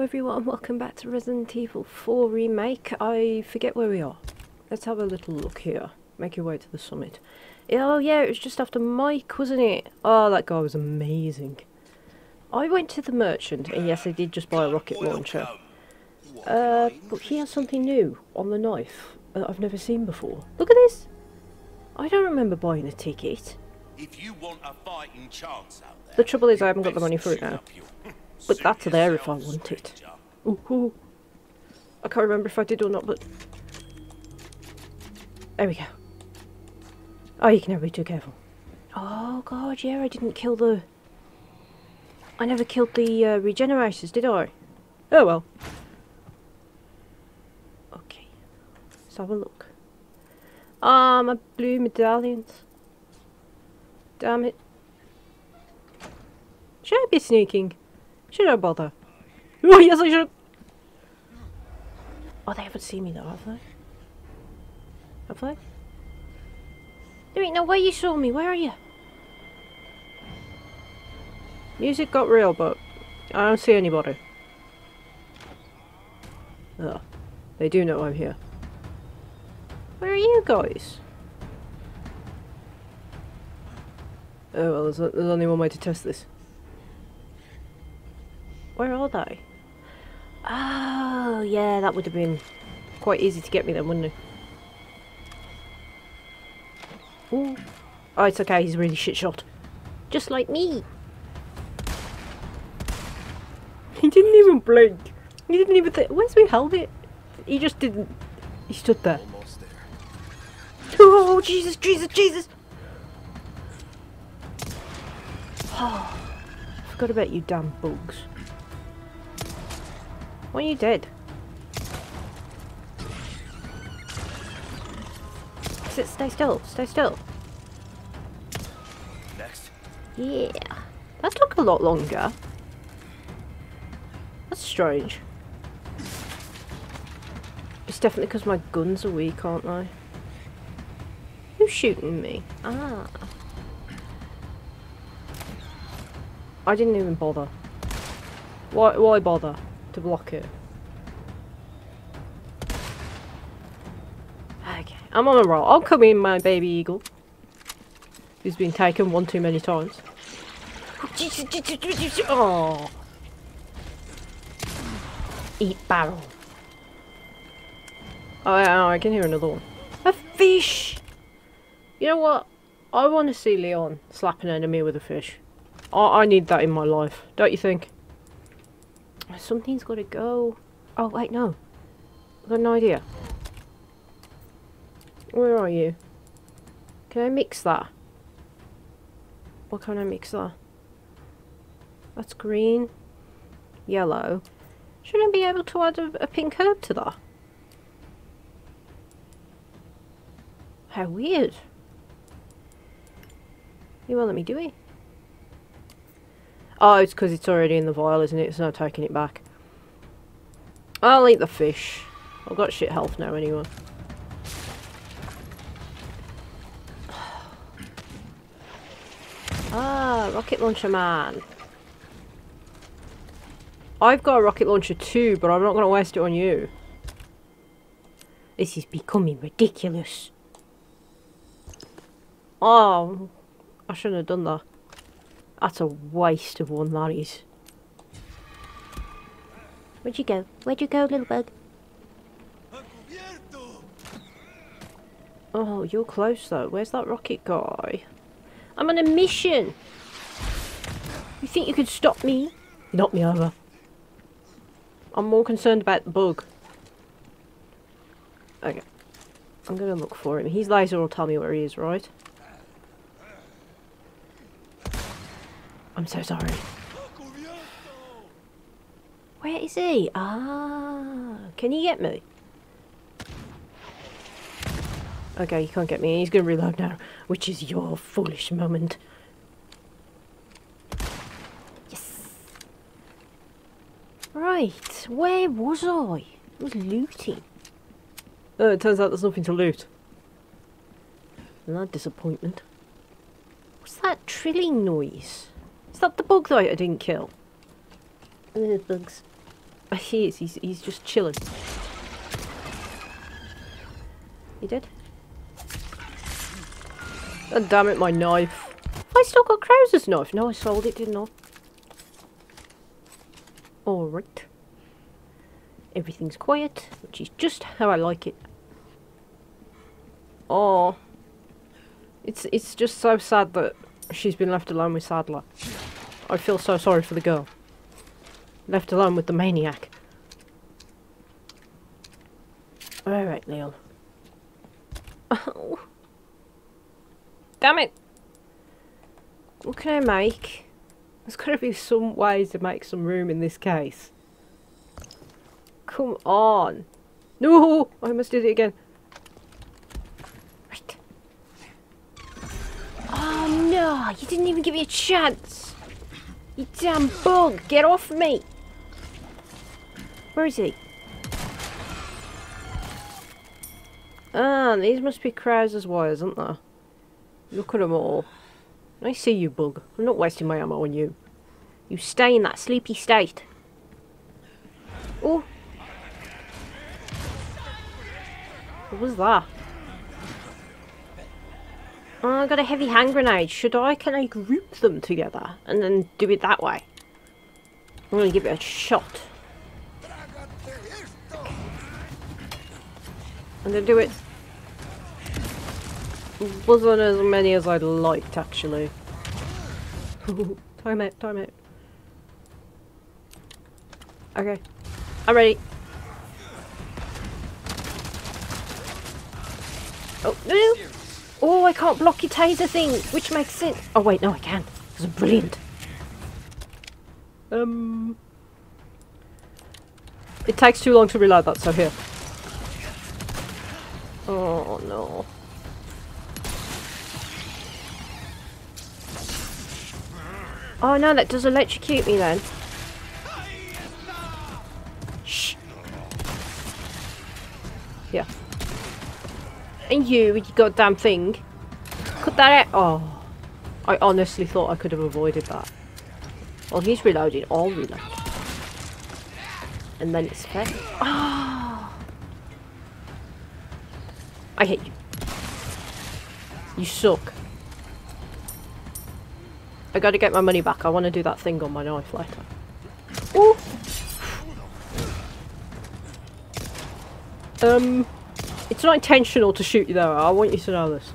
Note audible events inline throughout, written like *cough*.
Hello everyone, welcome back to Resident Evil 4 Remake. I forget where we are. Let's have a little look here. Make your way to the summit. Oh yeah, it was just after Mike, wasn't it? Oh, that guy was amazing. I went to the merchant, and yes, I did just buy a rocket launcher. Uh, but he has something new on the knife that I've never seen before. Look at this! I don't remember buying a ticket. If you want a fighting chance out there, The trouble is I haven't got the money for it now. But that's there if I want it. Ooh, ooh. I can't remember if I did or not, but... There we go. Oh, you can never be too careful. Oh, God, yeah, I didn't kill the... I never killed the uh, regenerators, did I? Oh, well. Okay. Let's have a look. Ah, my blue medallions. Damn it. Should I be sneaking? Should I bother? Oh, *laughs* yes, I should. Oh, they haven't seen me though, have they? Have they? There ain't no way you saw me. Where are you? Music got real, but I don't see anybody. Oh, they do know I'm here. Where are you guys? Oh well, there's, there's only one way to test this. Where are they? Oh, yeah, that would have been quite easy to get me then, wouldn't it? Ooh. Oh, it's okay, he's really shit shot. Just like me. He didn't even blink. He didn't even think. Where's my helmet? He just didn't. He stood there. There. Oh, Jesus, Jesus, Jesus! Oh, *sighs* I forgot about you damn bugs. Are you dead? Sit, stay still, stay still. Next. Yeah. That took a lot longer. That's strange. It's definitely because my guns are weak, aren't they? Who's shooting me? Ah. I didn't even bother. Why, why bother to block it? Okay, I'm on a roll. I'll come in, my baby eagle. Who's been taken one too many times. Oh. Eat barrel. Oh, yeah, oh, I can hear another one. A fish! You know what? I want to see Leon slap an enemy with a fish. I, I need that in my life, don't you think? Something's got to go. Oh, wait, no. I've got no idea. Where are you? Can I mix that? What can I mix that? That's green. Yellow. Shouldn't I be able to add a, a pink herb to that? How weird. You won't let me do it. Oh, it's because it's already in the vial, isn't it? It's not taking it back. I'll eat the fish. I've got shit health now anyway. *sighs* Ah, rocket launcher man. I've got a rocket launcher too, but I'm not going to waste it on you. This is becoming ridiculous. Oh, I shouldn't have done that. That's a waste of one, that is. Where'd you go? Where'd you go, little bug? Oh, you're close though. Where's that rocket guy? I'm on a mission! You think you could stop me? Knock me over. I'm more concerned about the bug. Okay. I'm gonna look for him. His laser will tell me where he is, right? I'm so sorry. Where is he? Ah, can you get me? Okay, you can't get me. He's gonna reload now, which is your foolish moment. Yes. Right, where was I? I was looting. Oh, it turns out there's nothing to loot. That disappointment. What's that trilling noise? Is that the bug that I didn't kill? Ugh, bugs. He is. He's, he's just chilling. You dead? Oh, damn it, my knife. I still got Krauser's knife. No, I sold it, didn't I? Alright. Everything's quiet, which is just how I like it. Oh. It's, it's just so sad that she's been left alone with Saddler. I feel so sorry for the girl. Left alone with the maniac. Alright, Leon. Oh. *laughs* Damn it! What can I make? There's got to be some ways to make some room in this case. Come on! No! I almost did it again. Oh! You didn't even give me a chance! You damn bug! Get off me! Where is he? Ah, these must be Krauser's wires, aren't they? Look at them all. I see you, bug. I'm not wasting my ammo on you. You stay in that sleepy state. Oh. What was that? Oh, I got a heavy hand grenade. Should I? Can I group them together and then do it that way? I'm gonna give it a shot. And then do it. Wasn't as many as I'd liked, actually. *laughs* time out, time out. Okay. I'm ready. Oh, no! Oh, I can't block your taser thing, which makes sense. Oh, wait, no, I can. This is brilliant. Um... It takes too long to reload that, so here. Oh, no. Oh no, that does electrocute me then. And you, with your goddamn thing. Cut that out. Oh. I honestly thought I could have avoided that. Well, he's reloading. I'll reload. And then it's fair. *gasps* Oh. I hate you. You suck. I gotta get my money back. I want to do that thing on my knife later. Ooh. *sighs* Um, it's not intentional to shoot you though. I want you to know this.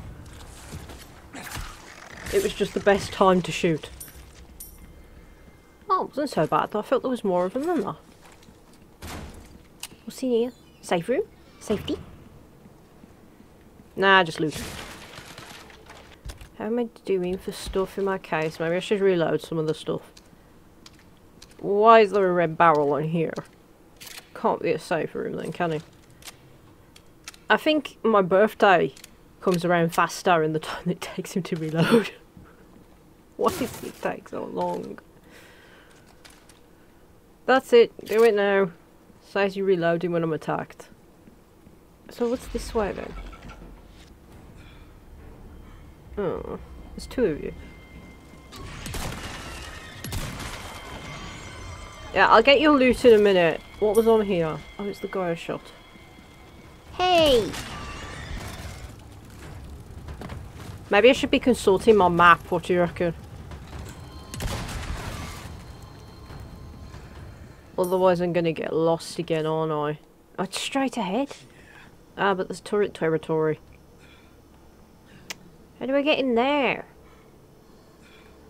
It was just the best time to shoot. Oh, it wasn't so bad. Though. I felt there was more of them than that. What's in here? Safe room? Safety? Nah, just loot. How am I doing for stuff in my case? Maybe I should reload some of the stuff. Why is there a red barrel on here? Can't be a safe room then, can it? I think my birthday comes around faster in the time it *laughs* takes him to reload. Why does it take so long? That's it. Do it now. Says you reloading when I'm attacked. So what's this way then? Oh, there's two of you. Yeah, I'll get your loot in a minute. What was on here? Oh, it's the guy I shot. Hey! Maybe I should be consulting my map, what do you reckon? Otherwise I'm gonna get lost again, aren't I? Oh, it's straight ahead. Ah, but there's turret territory. How do I get in there?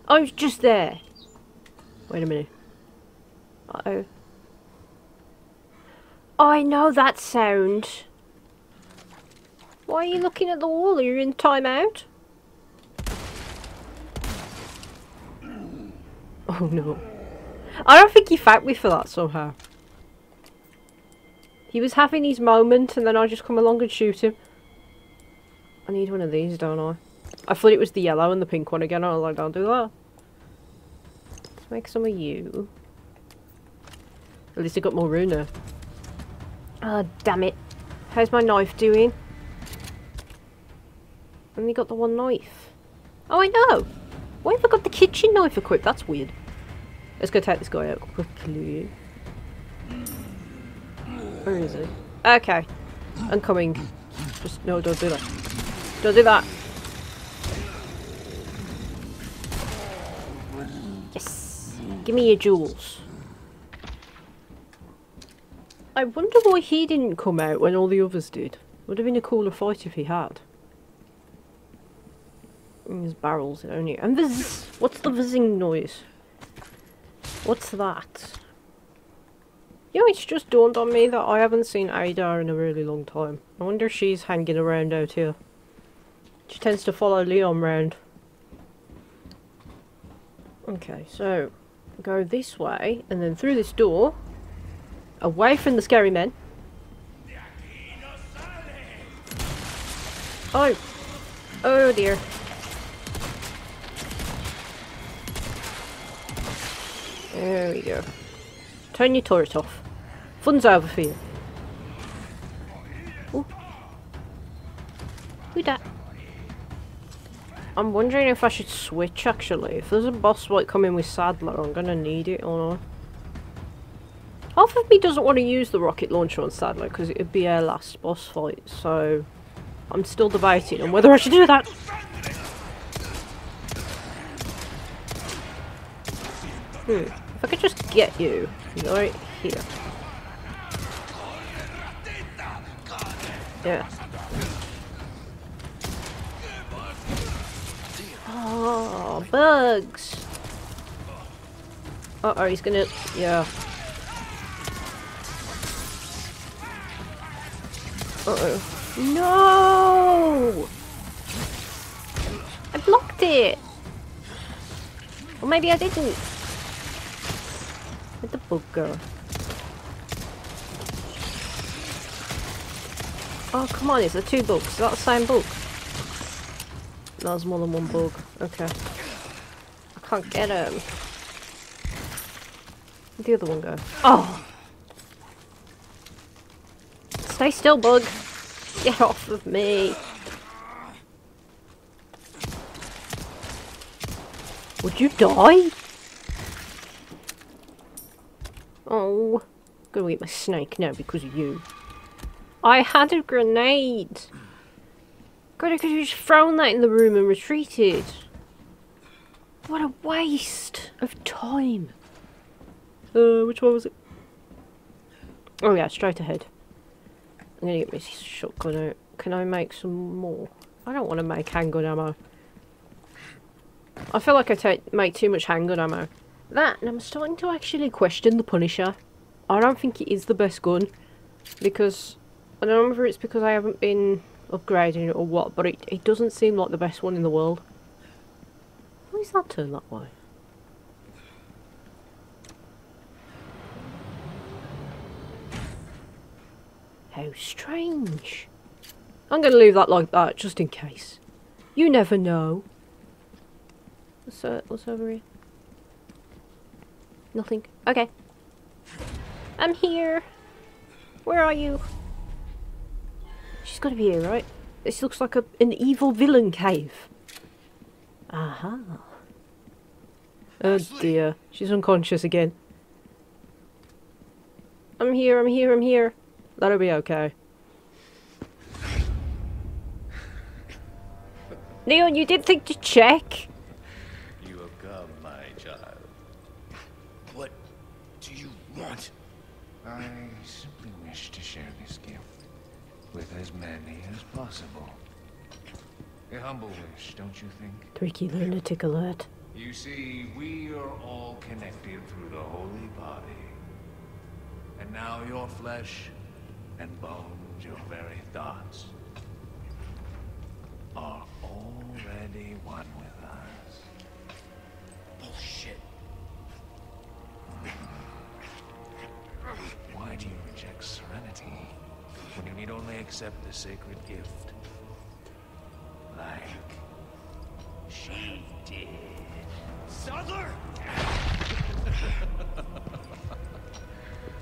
Oh, it's just there. Wait a minute. Uh-oh. Oh, I know that sound. Why are you looking at the wall? Are you in timeout? *clears throat* Oh no. I don't think he thanked me for that somehow. He was having his moment and then I just come along and shoot him. I need one of these, don't I? I thought it was the yellow and the pink one again. I was like, I'll do that. Let's make some of you. At least I got more rune now. Oh, damn it. How's my knife doing? Only got the one knife. Oh, I know. Why have I got the kitchen knife equipped? That's weird. Let's go take this guy out quickly. Where is he? Okay. I'm coming. Just, no, don't do that. Don't do that. Yes. Give me your jewels. I wonder why he didn't come out when all the others did. Would have been a cooler fight if he had. There's barrels here. And this, what's the whizzing noise? What's that? You know, it's just dawned on me that I haven't seen Ada in a really long time. I wonder if she's hanging around out here. She tends to follow Leon round. Okay, so go this way and then through this door, away from the scary men. Oh, oh dear. There we go. Turn your turret off. Fun's over for you. Ooh. Who that? I'm wondering if I should switch actually. If there's a boss fight coming with Saddler, I'm gonna need it or not. Half of me doesn't want to use the rocket launcher on Saddler because it'd be our last boss fight, so I'm still debating on whether I should do that. Hmm. I could just get you right here. Yeah. Oh, bugs. Uh oh, he's gonna. Yeah. Uh oh. No! I blocked it! Or maybe I didn't. Where'd the bug go? Oh, come on, it's the two bugs. Is that the same bug? No, there's more than one bug. Okay. I can't get him. Where'd the other one go? Oh! Stay still, bug! Get off of me! Would you die? Oh, gonna eat my snake now because of you. I had a grenade. God, I could have just thrown that in the room and retreated. What a waste of time. Uh, which one was it? Oh yeah, straight ahead. I'm gonna get my shotgun out. Can I make some more? I don't want to make handgun ammo. I feel like I take make too much handgun ammo. That, and I'm starting to actually question the Punisher. I don't think it is the best gun. Because, I don't know whether it's because I haven't been upgrading it or what, but it, it doesn't seem like the best one in the world. Why is that turned that way? How strange. I'm going to leave that like that, just in case. You never know. What's, uh, what's over here? Nothing. Okay. I'm here. Where are you? She's got to be here, right? This looks like a, an evil villain cave. Aha. Oh dear. She's unconscious again. I'm here, I'm here, I'm here. That'll be okay. Leon, you didn't think to check? You have come, my child. What do you want? I simply wish to share this gift with as many as possible. A humble wish, don't you think? Tricky lunatic alert. You see, we are all connected through the holy body. And now your flesh and bones, your very thoughts, are already one with need only accept the sacred gift? Like she did. Saddler?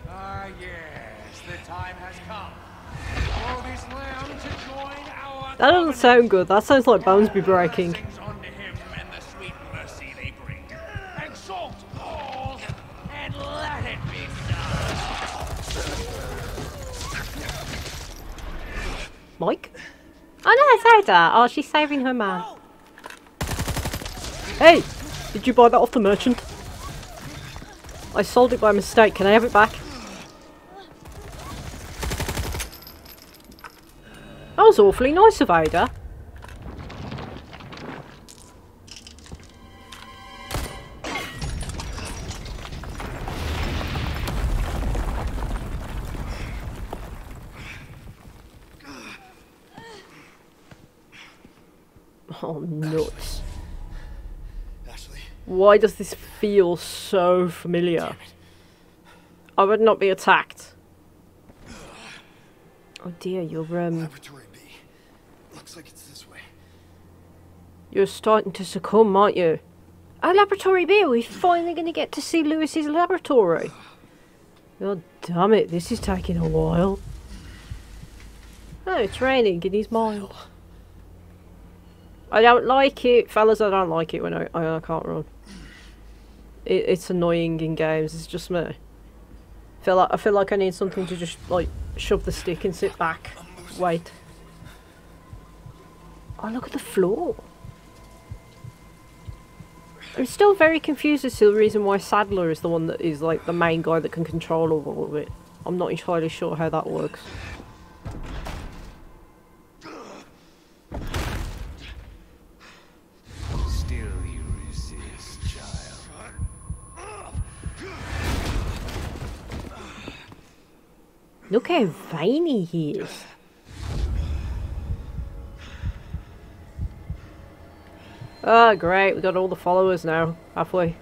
Ah, yes, the time has come. For this lamb to join our That doesn't sound good. That sounds like bones be breaking. Oh she's saving her man. Hey! Did you buy that off the merchant? I sold it by mistake. Can I have it back? That was awfully nice of Ada. Oh, nuts. Ashley. Why does this feel so familiar? I would not be attacked. *sighs* Oh dear, you're um Laboratory B. Looks like it's this way. you're starting to succumb, aren't you? Oh, laboratory B, we're finally going to get to see Luis's laboratory. *sighs* God damn it, this is taking a while. Oh, it's raining in his mind. I don't like it, fellas. I don't like it when I, I, I can't run. It, it's annoying in games. It's just me. Feel like I feel like I need something to just like shove the stick and sit back, wait. Oh, look at the floor. I'm still very confused as to the reason why Saddler is the one that is like the main guy that can control all of it. I'm not entirely sure how that works. Look how veiny he is. Oh, great. We got all the followers now. Halfway.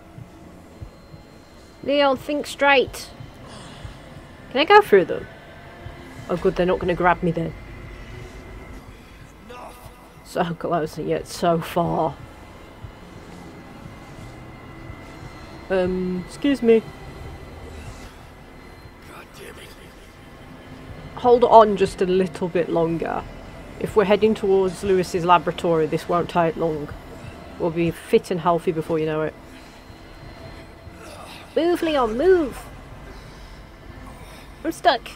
Leon, think straight. Can I go through them? Oh, good. They're not going to grab me then. So close and yet so far. Um, excuse me. Hold on just a little bit longer. If we're heading towards Luis's laboratory, this won't take long. We'll be fit and healthy before you know it. Move, Leon, move! I'm stuck.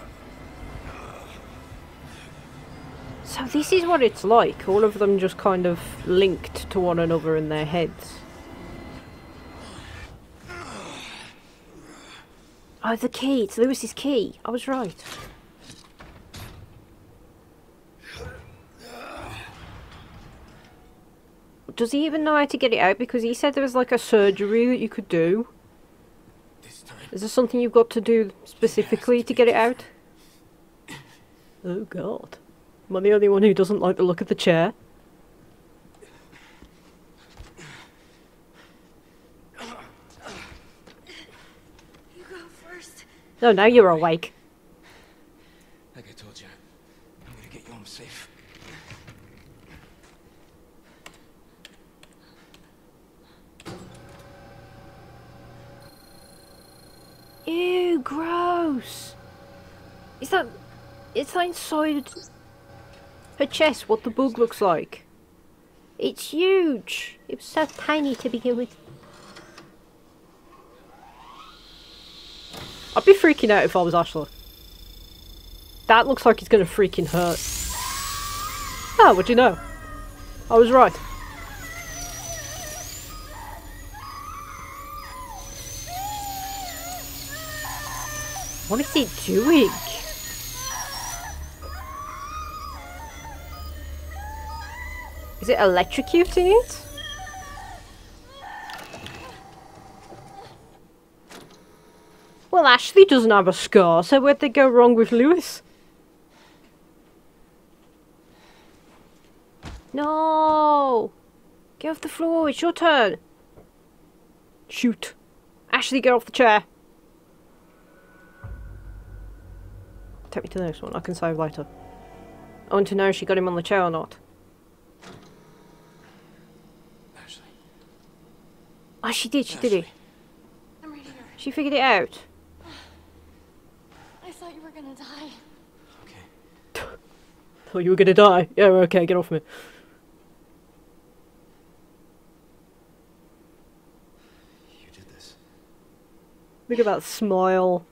So this is what it's like. All of them just kind of linked to one another in their heads. Oh, the key. It's Luis's key. I was right. Does he even know how to get it out? Because he said there was like a surgery that you could do. This time. Is there something you've got to do specifically to get it out? *laughs* Oh god. Am I the only one who doesn't like the look of the chair? You go first. No, now you're awake. Like I told you, I'm gonna get you home safe. Ew, gross. Is that... Is that inside her chest what the bug looks like? It's huge. It was so tiny to begin with. I'd be freaking out if I was Ashley. That looks like it's gonna freaking hurt. Ah, what do you know? I was right. What is it doing? Is it electrocuting it? Well, Ashley doesn't have a scar, so where'd they go wrong with Luis? No! Get off the floor, it's your turn! Shoot. Ashley, get off the chair! Take me to the next one, I can save later. I want to know if she got him on the chair or not. Ashley. Oh, she did, she did it. I'm right here. She figured it out. I thought you were gonna die. Okay. Thought you were gonna die. Yeah, okay, get off me. You did this. Look at that smile.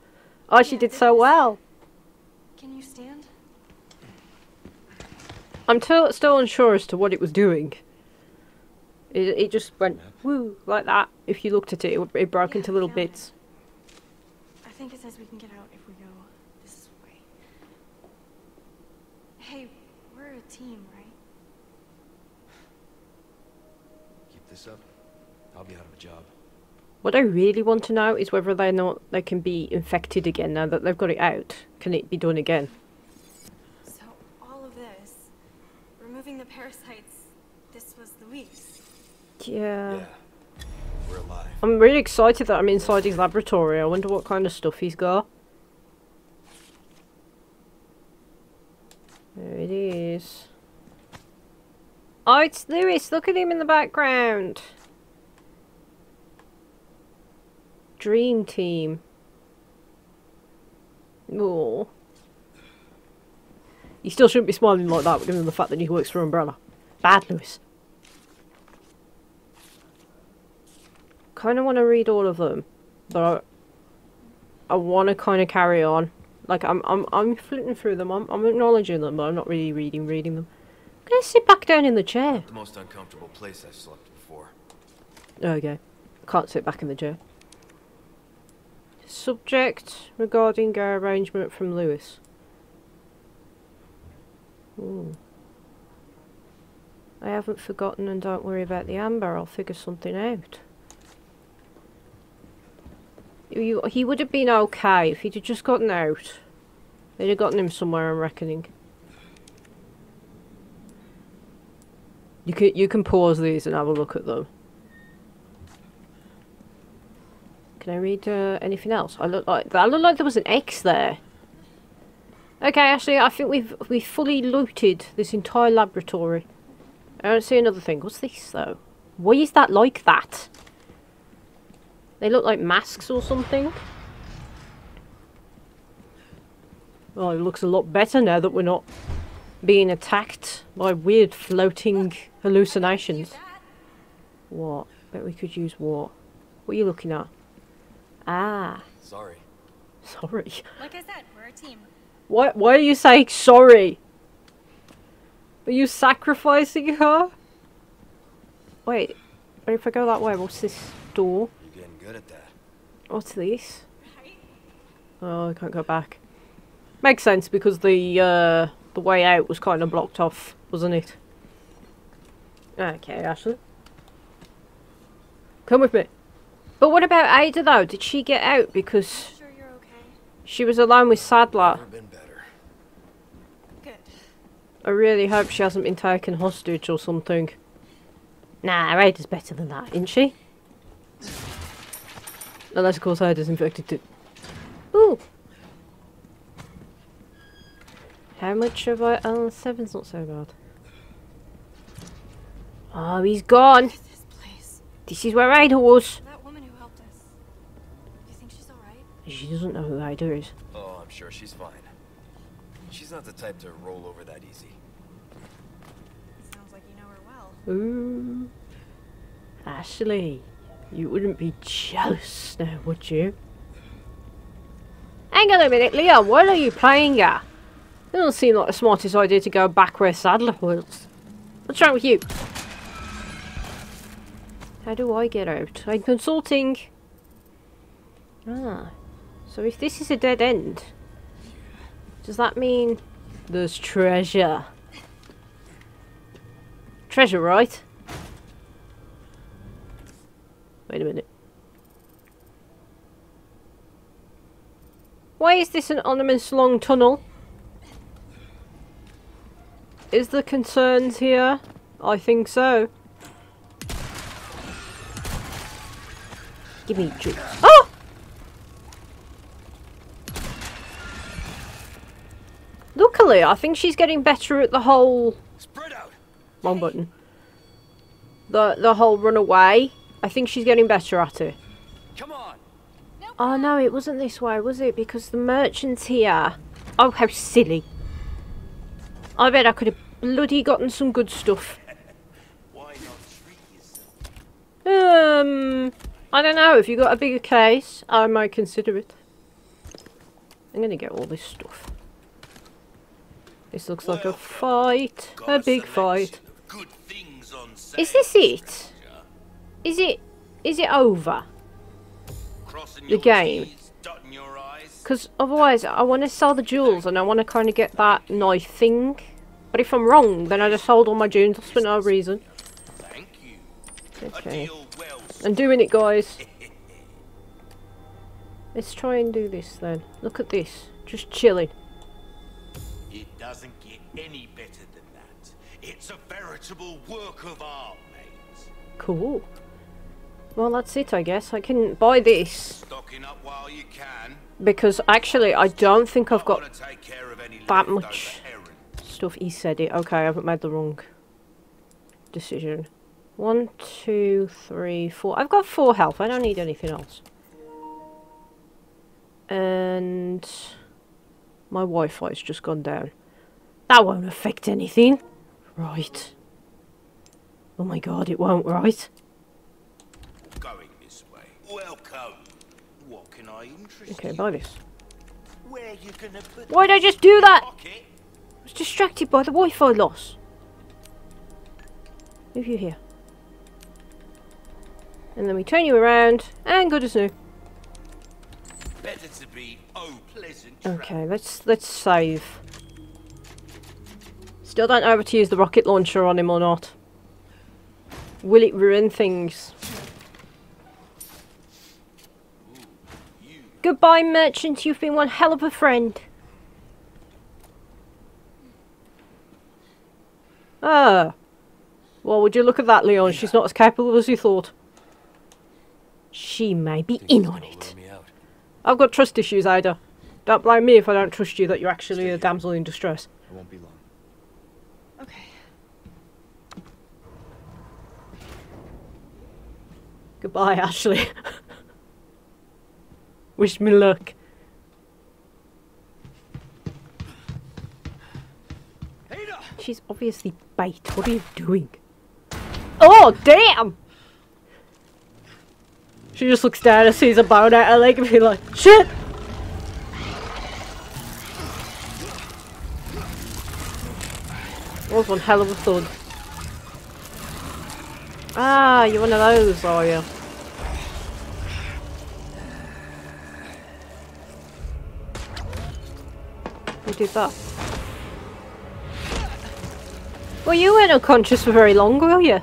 Oh, she did so well. Can you stand? I'm still still unsure as to what it was doing. It, it just went woo like that. If you looked at it, it, it broke Yeah, into little I found it. bits. I think it says we can get out if we go this way. Hey, we're a team, right? Keep this up. I'll be out of a job. What I really want to know is whether they're not they can be infected again now that they've got it out. Can it be done again? So, all of this, removing the parasites, this was Luis. Yeah. Yeah. We're alive. I'm really excited that I'm inside his laboratory. I wonder what kind of stuff he's got. There it is. Oh, it's Luis. Look at him in the background. Dream Team. Oh. You still shouldn't be smiling like that given the fact that he works for Umbrella. Bad, Luis. Kind of want to read all of them, but I, I want to kind of carry on. Like I'm, I'm, I'm flitting through them. I'm, I'm acknowledging them, but I'm not really reading, reading them. I'm gonna sit back down in the chair. The most uncomfortable place I've slept before. Okay, can't sit back in the chair. Subject regarding our arrangement from Luis. Ooh. I haven't forgotten and don't worry about the amber, I'll figure something out. You, he would have been okay if he'd have just gotten out. They'd have gotten him somewhere, I'm reckoning. You can you can pause these and have a look at them. Can I read uh, anything else? I look like I look like there was an X there. Okay, actually, I think we've we fully looted this entire laboratory. I don't see another thing. What's this though? Why is that like that? They look like masks or something. Well, it looks a lot better now that we're not being attacked by weird floating hallucinations. What? Bet we could use what? What are you looking at? Ah, Sorry. sorry. Like I said, we're a team. Why, why are you saying sorry? Are you sacrificing her? Wait, but if I go that way, what's this door? You're getting good at that. What's this? Oh, I can't go back. Makes sense because the uh, the way out was kind of blocked off, wasn't it? Okay, Ashley. Come with me. But what about Ada though? Did she get out because Sure you're okay? she was alone with Saddler? Never been better. Good. I really hope she hasn't been taken hostage or something. Nah, Ada's better than that, isn't she? Unless, of course, Ada's infected too. Ooh! How much have I... Oh, seven's not so bad. Oh, he's gone! This place. This is where Ada was! That woman who helped us. You think she's alright? She doesn't know who Ada is. Oh, I'm sure she's fine. She's not the type to roll over that easy. Sounds like you know her well. Ooh. Ashley, you wouldn't be jealous now, would you? Hang on a minute, Leon, what are you playing at? It doesn't seem like the smartest idea to go back where Saddler was. What's wrong with you? How do I get out? I'm consulting. Ah. So if this is a dead end, does that mean there's treasure? Treasure, right? Wait a minute. Why is this an ominous long tunnel? Is there concerns here? I think so. Give me juice. Oh! Luckily, I think she's getting better at the whole Spread out! Wrong button. The the whole run away. I think she's getting better at it. Come on! Oh no, it wasn't this way, was it? Because the merchant's here. Oh, how silly. I bet I could have bloody gotten some good stuff. *laughs* Why not? Um, I don't know. If you got a bigger case, I might consider it. I'm gonna get all this stuff. This looks like a fight. A big selection fight. Good things on Is this it? Is it... Is it over? The game? T's, dotting your I's. Because otherwise I want to sell the jewels and I want to kind of get that knife thing. But if I'm wrong, then I just sold all my jewels for no reason. Thank you. Okay. I'm doing it, guys. *laughs* Let's try and do this then. Look at this. Just chilling. It doesn't get any better than that. It's a veritable work of art, mate. Cool. Well, that's it, I guess. I can buy this can. because actually I don't think I've got that much. stuff. He said it. Okay, I haven't made the wrong decision. One, two, three, four. I've got four health. I don't need anything else. And my Wi-Fi's just gone down. That won't affect anything. Right. Oh my god, it won't, right? Going this way. Welcome. What can I interest Okay, buy this. Where you gonna put Why'd I just do that? pocket? I was distracted by the Wi-Fi loss. Move you here. And then we turn you around, and go as new. Better to be oh pleasant. Okay, let's let's save. Still don't know whether to use the rocket launcher on him or not. Will it ruin things? Goodbye, merchant. You've been one hell of a friend. Ah. Well, would you look at that, Leon? She's not as capable as you thought. She may be in on it. I've got trust issues, Ada. Don't blame me if I don't trust you that you're actually a damsel in distress. I won't be long. Okay. Goodbye, Ashley. *laughs* Wish me luck. She's obviously bait. What are you doing? Oh, damn! She just looks down and sees a bone out her leg and be like, shit! That was one hell of a thud. Ah, you're one of those, are you? Who did that? Well, you weren't unconscious for very long, were you?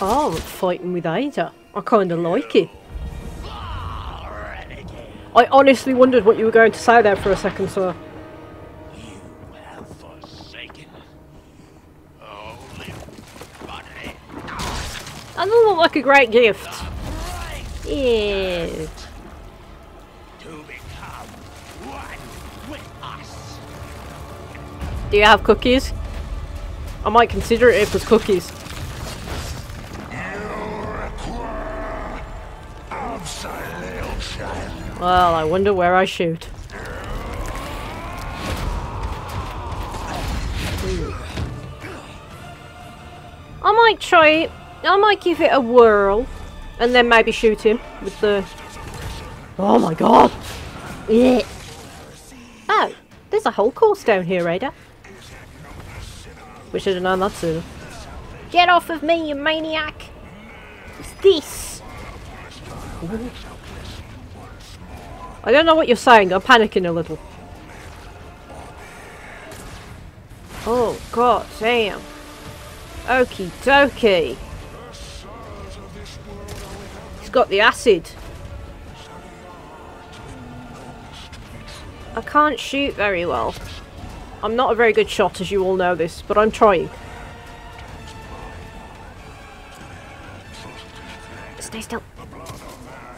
Oh, I'm fighting with Ada. I kinda like it. I honestly wondered what you were going to say there for a second, sir. A great gift. Yeah. To become one with us. Do you have cookies? I might consider it if there's cookies. Well, I wonder where I shoot. I might try it. I might give it a whirl. And then maybe shoot him with the... Oh my god! Yeah. Oh, there's a whole course down here, Ada. Wish I'd have known that sooner. Get off of me, you maniac! What's this? Ooh. I don't know what you're saying, I'm panicking a little. Oh, god damn. Okie dokie. Got the acid. I can't shoot very well. I'm not a very good shot, as you all know this, but I'm trying. Stay still.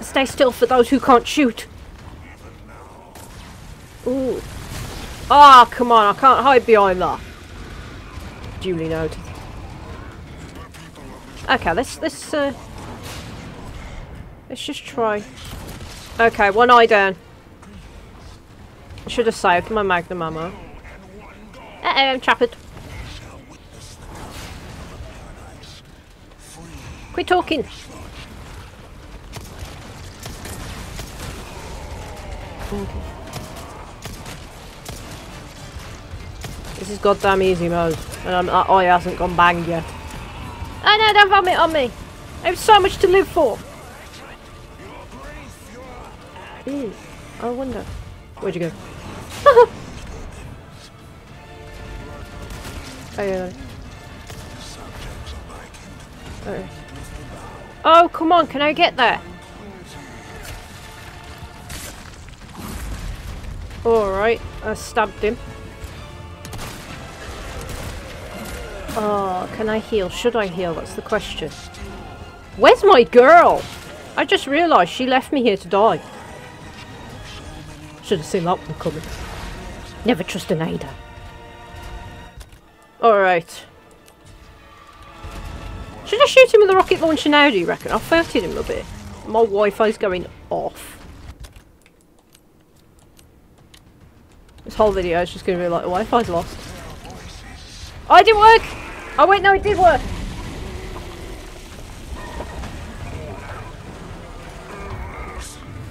Stay still for those who can't shoot. Ooh. Ah, come on, I can't hide behind that. Duly noted. Okay, let's let's uh Let's just try. Okay, one eye down. Should have saved my magnum ammo. Uh oh, I'm trapped. Quit talking. This is goddamn easy mode, and I'm, that eye hasn't gone bang yet. Oh no, don't vomit on me! I have so much to live for! Ew. I wonder. Where'd you go? *laughs* oh, yeah. Oh. oh, come on, can I get there? Alright, I stabbed him. Oh, can I heal? Should I heal? That's the question. Where's my girl? I just realised she left me here to die. Should have seen that one coming. Never trust an Ada. Alright. Should I shoot him with a rocket launcher now, do you reckon? I've flirted him a bit. My Wi-Fi's going off. This whole video is just going to be like, the Wi-Fi's lost. Oh, it didn't work! Oh wait, no, it did work!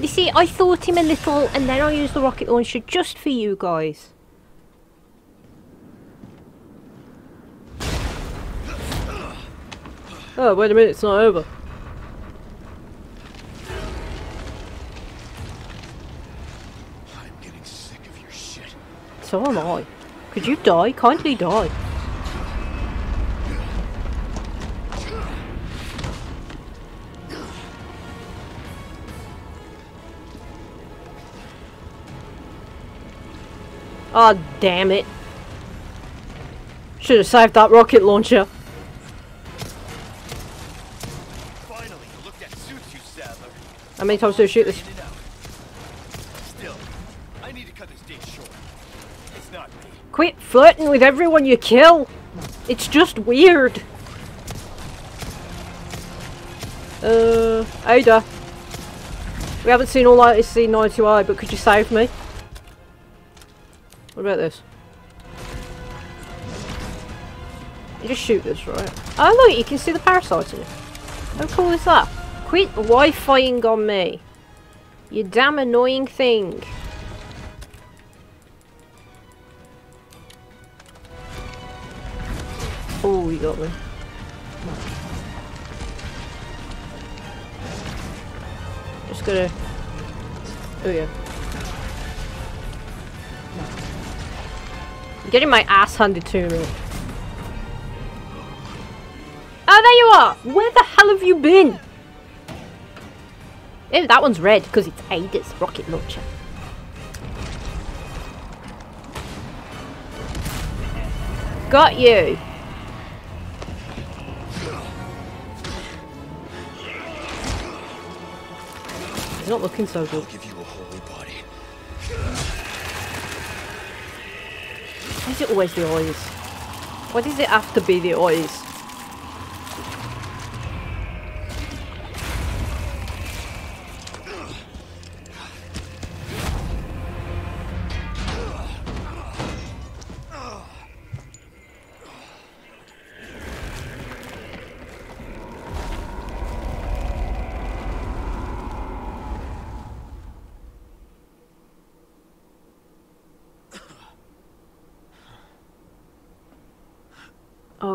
You see, I thought him a little, and then I used the rocket launcher just for you guys. Oh, wait a minute, it's not over. I'm getting sick of your shit. So am I. Could you die? Kindly die. Oh, damn it. Should have saved that rocket launcher. Finally, you looked at suits, you Saddler. How many times do I shoot this? Still, I need to cut this date short. It's not me. Quit flirting with everyone you kill. It's just weird. Uh, Ada. We haven't seen all that seen eye to eye, but could you save me? About this? You just shoot this, right? Oh look, you can see the parasites in it. How cool is that? Quit Wi-Fiing on me. You damn annoying thing. Oh, you got me. Just gonna. Oh yeah. Getting my ass handed to me. Oh, there you are! Where the hell have you been? Oh, that one's red because it's Ada's rocket launcher. Got you. He's not looking so good. Why is it always the eyes? Why does it have to be the eyes?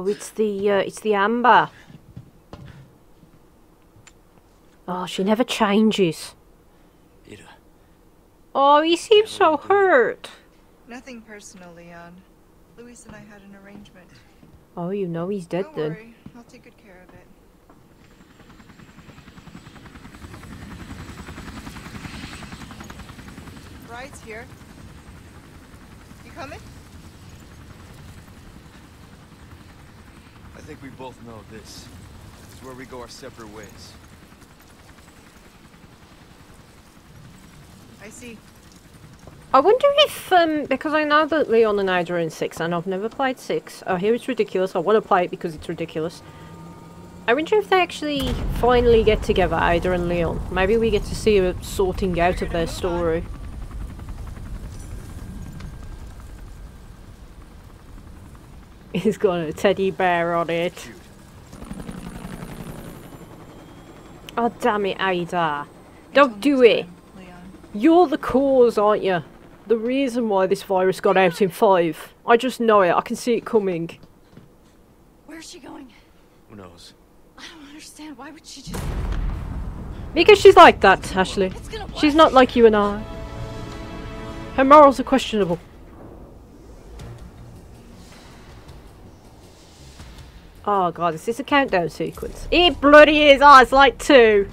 Oh, it's the uh, it's the amber. Oh, she never changes. Ada, Oh, he seems so hurt. Nothing personal, Leon. Luis and I had an arrangement. Oh, you know he's dead Don't then. worry, I'll take good care of it. Ride's here. You coming? I think we both know this is where we go our separate ways. I see. I wonder if, um, because I know that Leon and Ada are in 6 and I've never played 6. I hear it's ridiculous. I want to play it because it's ridiculous. I wonder if they actually finally get together, Ada and Leon. Maybe we get to see a sorting out of their story. He's got a teddy bear on it. Oh, damn it, Ada. Don't do it. You're the cause, aren't you? The reason why this virus got out in five. I just know it. I can see it coming. Where's she going? Who knows? I don't understand. Why would she just... Because she's like that, Ashley. She's not like you and I. Her morals are questionable. Oh god, is this a countdown sequence? It bloody is! Oh, it's like two!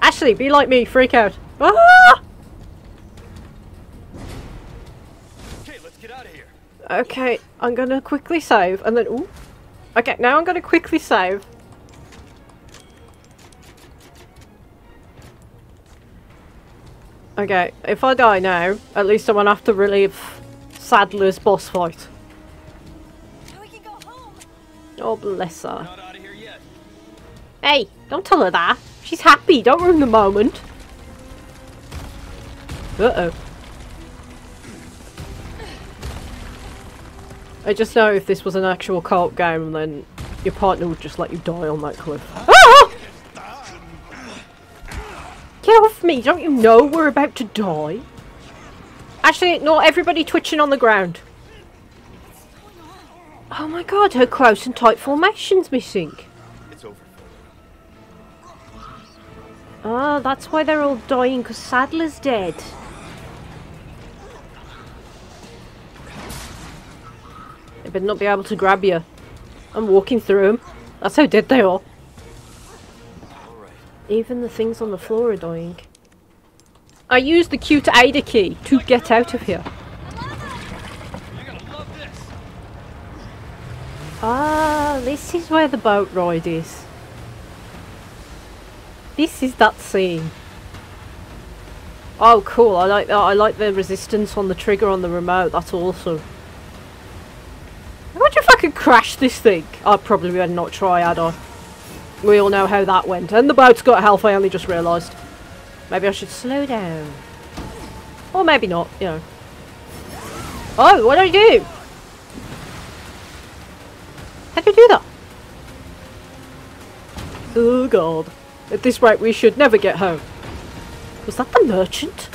Ashley, be like me, freak out. Ah! Okay, let's get out of here. Okay, I'm gonna quickly save and then. Ooh. Okay, now I'm gonna quickly save. Okay, if I die now, at least I won't have to relive Saddler's boss fight. Oh, bless her. Hey, don't tell her that. She's happy, don't ruin the moment. Uh-oh. I just know if this was an actual co-op game, then your partner would just let you die on that cliff. Ah! Get off me! Don't you know we're about to die? Actually, not everybody twitching on the ground. Oh my god, her close and tight formation's missing. It's over. Ah, that's why they're all dying, because Saddler's dead. They better not be able to grab you. I'm walking through them. That's how dead they are. Even the things on the floor are dying. I used the cute Ada key to get out of here. You're gonna love this. Ah, this is where the boat ride is. This is that scene. Oh, cool. I like that. I like the resistance on the trigger on the remote. That's awesome. Imagine if I could crash this thing. I'd probably better not try, had I? We all know how that went. And the boat's got health, I only just realised. Maybe I should slow down. Or maybe not, you know. Oh, what do I do? How do you do that? Oh god. At this rate, we should never get home. Was that the merchant?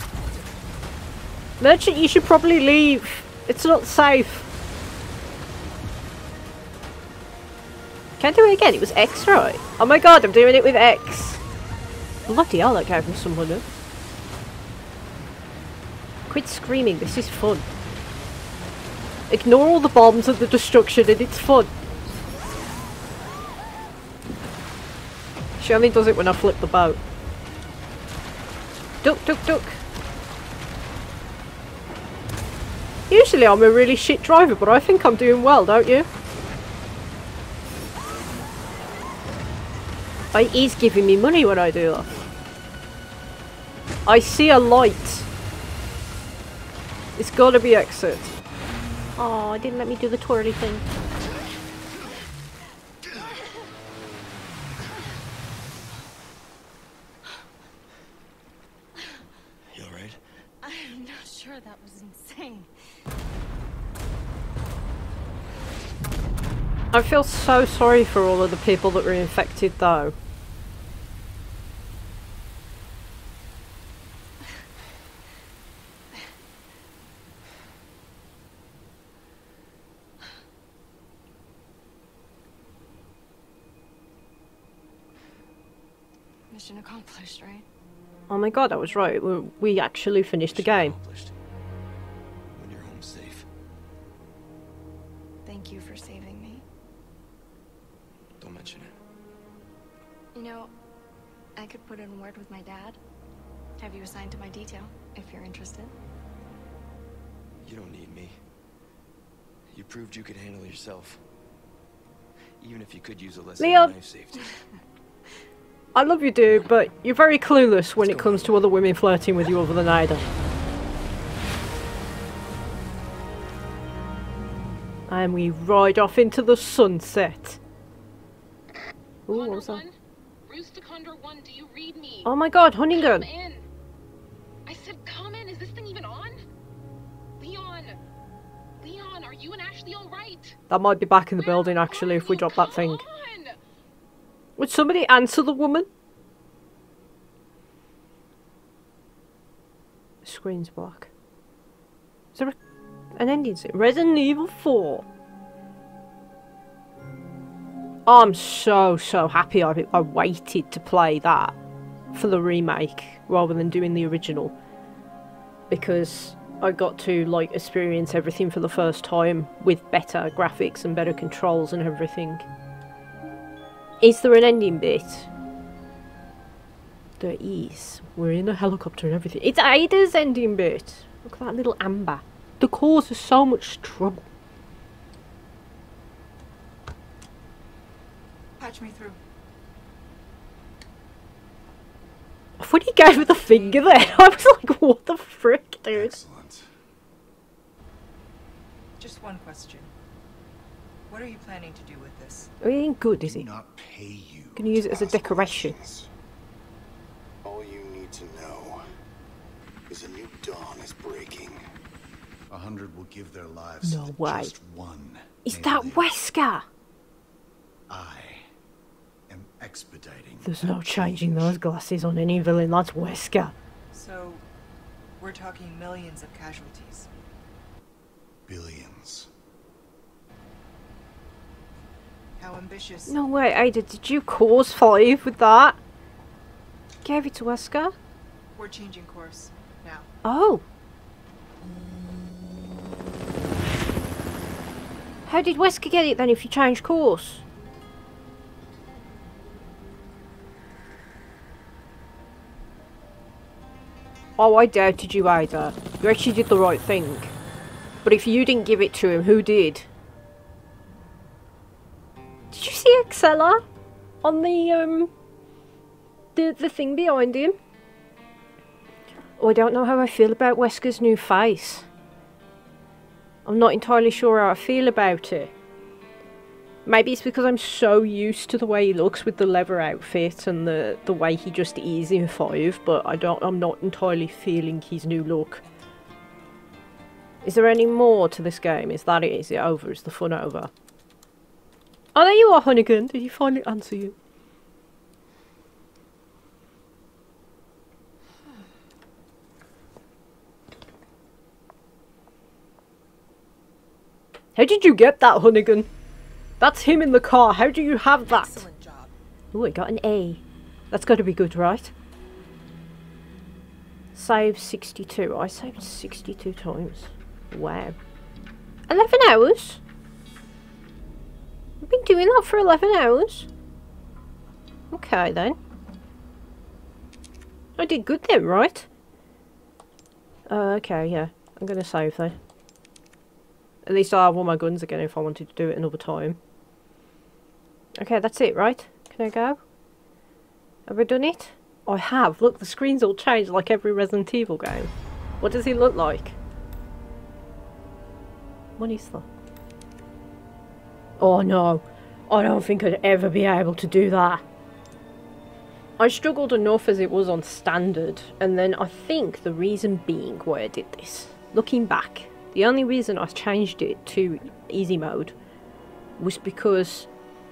Merchant, you should probably leave. It's not safe. Can't do it again. It was X, right? Oh my god, I'm doing it with X. Bloody hell, that gave me some money. Quit screaming. This is fun. Ignore all the bombs and the destruction and it's fun. She only does it when I flip the boat. Duck, duck, duck. Usually I'm a really shit driver, but I think I'm doing well, don't you? I is giving me money when I do that. I see a light. It's gotta be exit. Oh, it didn't let me do the twirly thing. You alright? I'm not sure that was insane. I feel so sorry for all of the people that were infected though. Mission accomplished, right? Oh my god, I was right. We, we actually finished the game. When you're home safe, Thank you for saving me. Don't mention it. You know, I could put in a word with my dad. Have you assigned to my detail, if you're interested. You don't need me. You proved you could handle yourself. Even if you could use a lesson Leon. in knife safety. *laughs* I love you, dude, but you're very clueless when it comes to other women flirting with you other than Ada. And we ride off into the sunset. Ooh, Condor that? One, Rooster Condor One, do you read me? Oh my god, Come in. I said, come in. Is this thing even on? Leon, Leon, are you and Ashley all right? That might be back in the Where building actually if we drop that thing. on. Would somebody answer the woman? screen's black. Is there an ending scene? Resident Evil 4. I'm so, so happy I, I waited to play that for the remake rather than doing the original. Because I got to like experience everything for the first time with better graphics and better controls and everything. Is there an ending bit? There is. We're in a helicopter and everything. It's Ada's ending bit. Look at that little amber. The cause of so much trouble. Patch me through. When he gave her the finger then, *laughs* I was like, what the frick, dude? Excellent. Just one question. What are you planning to do with this? It ain't good, is Do he? not pay you. Gonna use it as a decoration. questions. All you need to know is a new dawn is breaking. A hundred will give their lives No way. just one. Is that live. Wesker? I am expediting. There's no changing change. those glasses on any villain, that's Wesker. So, we're talking millions of casualties. Billions. How ambitious? No way, Ada, did you cause five with that? Gave it to Wesker? We're changing course. Now. Oh. How did Wesker get it then if you changed course? Oh, I doubted you, Ada. You actually did the right thing. But if you didn't give it to him, who did? Did you see Excella? On the, um... The, the thing behind him? Oh, I don't know how I feel about Wesker's new face. I'm not entirely sure how I feel about it. Maybe it's because I'm so used to the way he looks with the leather outfit and the, the way he just is in five, but I don't I'm not entirely feeling his new look. Is there any more to this game? Is that it? Is it over? Is the fun over? Oh there you are, Hunnigan. Did he finally answer you? How did you get that, Hunnigan? That's him in the car. How do you have that? Oh, I got an A. That's got to be good, right? Save 62. I saved 62 times. Wow. 11 hours? I've been doing that for 11 hours. Okay, then. I did good then, right? Uh, okay, yeah. I'm gonna save then. At least I'll have all my guns again if I wanted to do it another time. Okay, that's it, right? Can I go? Have I done it? I have. Look, the screen's all changed like every Resident Evil game. What does he look like? Is that? Oh no. I don't think I'd ever be able to do that. I struggled enough as it was on standard, and then I think the reason being why I did this, looking back, the only reason I changed it to easy mode was because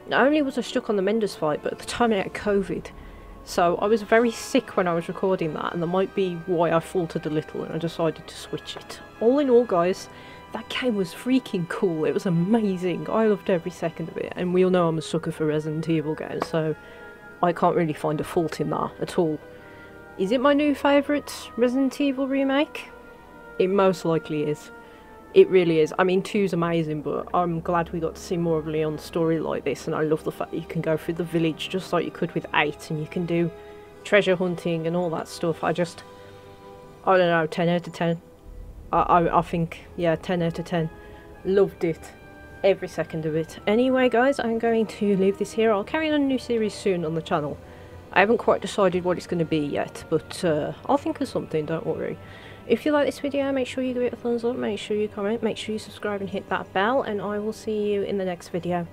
not only was I stuck on the Mendes fight, but at the time I had COVID. So I was very sick when I was recording that, and that might be why I faltered a little and I decided to switch it. All in all, guys, that game was freaking cool. It was amazing. I loved every second of it, and we all know I'm a sucker for Resident Evil games, so I can't really find a fault in that at all. Is it my new favourite Resident Evil remake? It most likely is. It really is. I mean, two's amazing, but I'm glad we got to see more of Leon's story like this, and I love the fact that you can go through the village just like you could with 8, and you can do treasure hunting and all that stuff. I just, I don't know, 10 out of 10. I, I, I think, yeah, 10 out of 10. Loved it. Every second of it. Anyway, guys, I'm going to leave this here. I'll carry on a new series soon on the channel. I haven't quite decided what it's going to be yet, but uh, I'll think of something, don't worry. If you like this video, make sure you give it a thumbs up, make sure you comment, make sure you subscribe and hit that bell, and I will see you in the next video.